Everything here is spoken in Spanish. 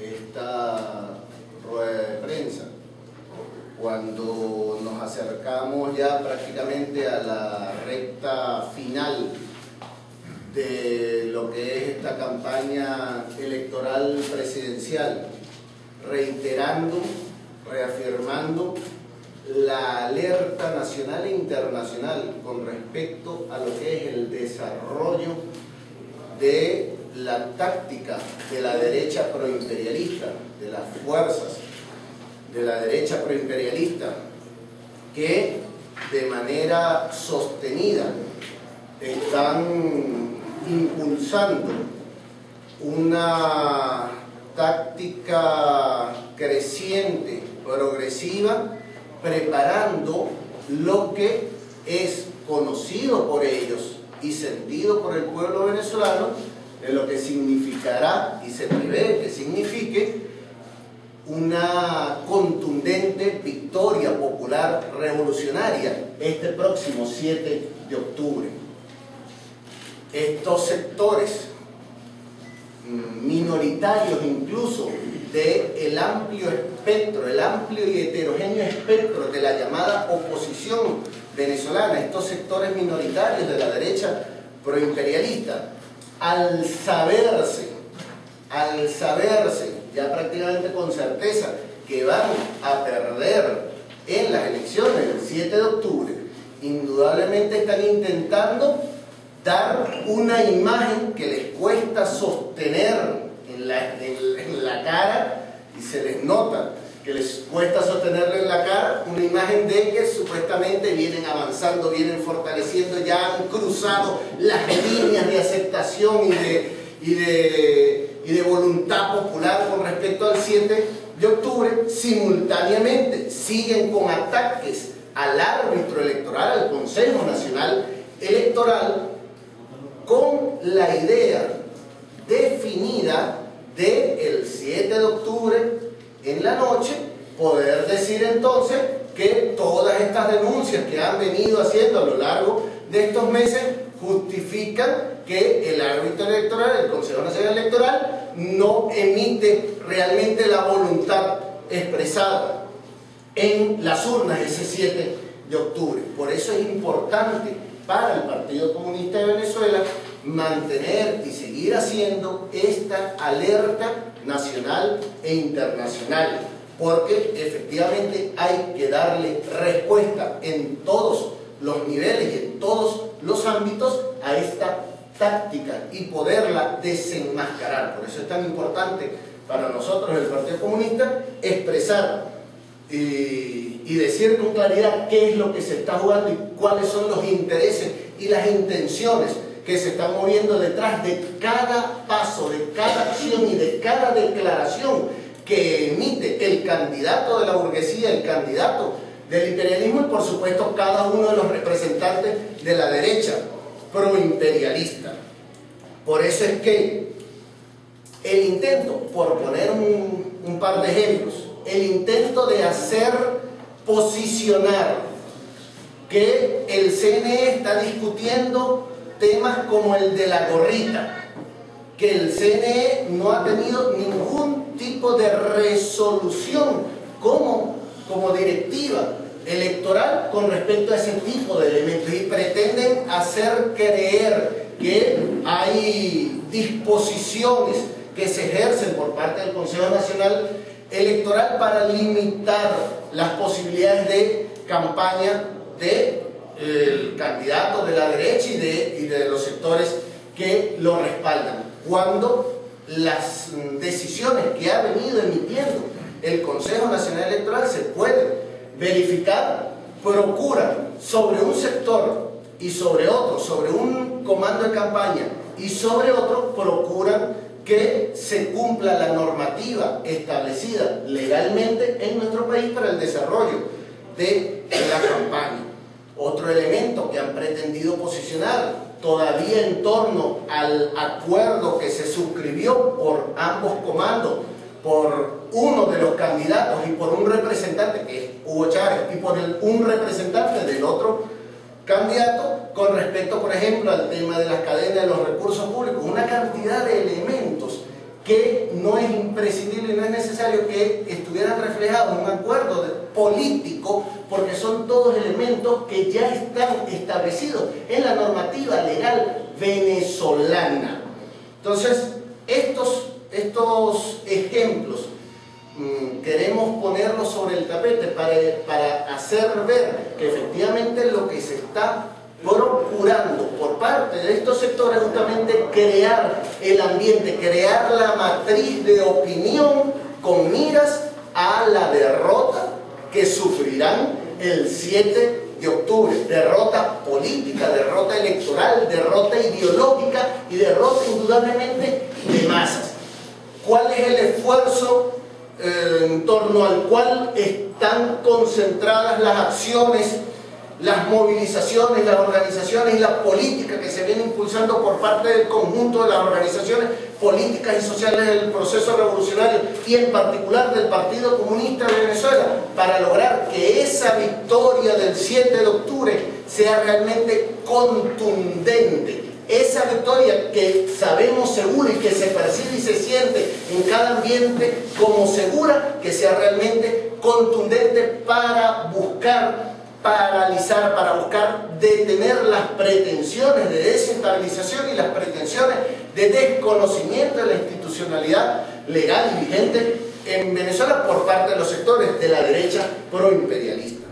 esta rueda de prensa. Cuando nos acercamos ya prácticamente a la recta final de lo que es esta campaña electoral presidencial, reiterando, reafirmando la alerta nacional e internacional con respecto a lo que es el desarrollo de la táctica de la derecha proimperialista, de las fuerzas de la derecha proimperialista, que de manera sostenida están impulsando una táctica creciente, progresiva, preparando lo que es conocido por ellos y sentido por el pueblo venezolano, de lo que significará y se prevé que signifique una contundente victoria popular revolucionaria este próximo 7 de octubre. Estos sectores mm, minoritarios incluso del amplio espectro, el amplio y heterogéneo espectro de la llamada oposición venezolana, estos sectores minoritarios de la derecha proimperialista, al saberse, al saberse ya prácticamente con certeza que van a perder en las elecciones del 7 de octubre, indudablemente están intentando dar una imagen que les cuesta sostener en la, en, la cara y se les nota que les cuesta sostenerle en la cara una imagen de que supuestamente vienen avanzando, vienen fortaleciendo, ya han cruzado las líneas de aceptación y de, y de, y de voluntad popular con respecto al 7 de octubre, simultáneamente siguen con ataques al árbitro electoral, al Consejo Nacional Electoral, con la idea definida de el 7 de octubre en la noche, poder decir entonces que todas estas denuncias que han venido haciendo a lo largo de estos meses justifican que el árbitro electoral, el Consejo Nacional Electoral, no emite realmente la voluntad expresada en las urnas ese 7 de octubre. Por eso es importante para el Partido Comunista de Venezuela mantener y seguir haciendo esta alerta nacional e internacional, porque efectivamente hay que darle respuesta en todos los niveles y en todos los ámbitos a esta táctica y poderla desenmascarar. Por eso es tan importante para nosotros, el Partido Comunista, expresar y, y decir con claridad qué es lo que se está jugando y cuáles son los intereses y las intenciones que se están moviendo detrás de cada paso, de cada acción y de cada declaración que emite el candidato de la burguesía, el candidato del imperialismo y por supuesto cada uno de los representantes de la derecha proimperialista. Por eso es que el intento, por poner un, un par de ejemplos, el intento de hacer posicionar que el CNE está discutiendo temas como el de la gorrita, que el CNE no ha tenido ningún tipo de resolución como, como directiva electoral con respecto a ese tipo de elementos y pretenden hacer creer que hay disposiciones que se ejercen por parte del Consejo Nacional Electoral para limitar las posibilidades de campaña de el candidato de la derecha y de, los sectores que lo respaldan. Cuando las decisiones que ha venido emitiendo el Consejo Nacional Electoral se pueden verificar, procuran sobre un sector y sobre otro, sobre un comando de campaña y sobre otro, procuran que se cumpla la normativa establecida legalmente en nuestro país para el desarrollo de la campaña. Otro elemento que han pretendido posicionar todavía en torno al acuerdo que se suscribió por ambos comandos, por uno de los candidatos y por un representante, que es Hugo Chávez, y por un representante del otro candidato, con respecto, por ejemplo, al tema de las cadenas de los recursos públicos, una cantidad de elementos que no es imprescindible y no es necesario que estuvieran reflejados en un acuerdo político, porque son todos elementos que ya están establecidos en la normativa legal venezolana. Entonces, estos, estos ejemplos mm, queremos ponerlos sobre el tapete para, para hacer ver que efectivamente lo que se está procurando por parte de estos sectores justamente crear el ambiente, crear la matriz de opinión con miras a la derrota que sufrirán el 7 de octubre. Derrota política, derrota electoral, derrota ideológica y derrota indudablemente de masas. ¿Cuál es el esfuerzo eh, en torno al cual están concentradas las acciones las movilizaciones, las organizaciones y las políticas que se vienen impulsando por parte del conjunto de las organizaciones políticas y sociales del proceso revolucionario y en particular del Partido Comunista de Venezuela para lograr que esa victoria del 7 de octubre sea realmente contundente. Esa victoria que sabemos segura y que se percibe y se siente en cada ambiente como segura, que sea realmente contundente para buscar paralizar, para buscar detener las pretensiones de desestabilización y las pretensiones de desconocimiento de la institucionalidad legal y vigente en Venezuela por parte de los sectores de la derecha proimperialista.